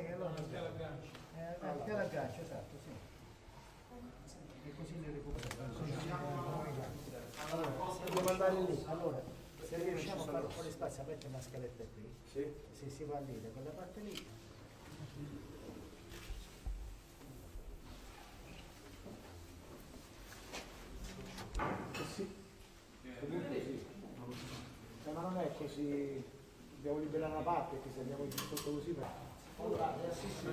Eh, allora, eh, anche la ghiaccio, esatto, sì. E così ne recuperiamo. Dobbiamo andare lì. Allora, se riusciamo a fare un po' di spazio, aperto una scaletta qui. Sì. Se si va lì, da quella parte lì. Eh sì. Sì. Eh, Ma non è così, dobbiamo liberare una parte che se andiamo sotto così per... Allora, eh, sì, sì.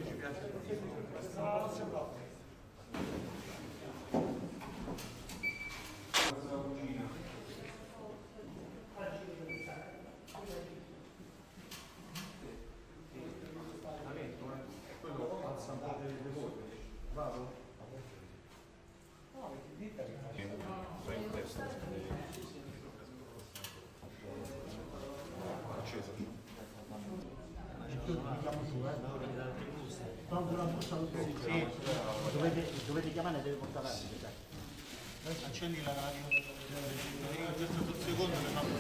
Ci piace. Dovete, dovete chiamare e deve portare avanti. Accendi la radio. Detto tutto secondo che non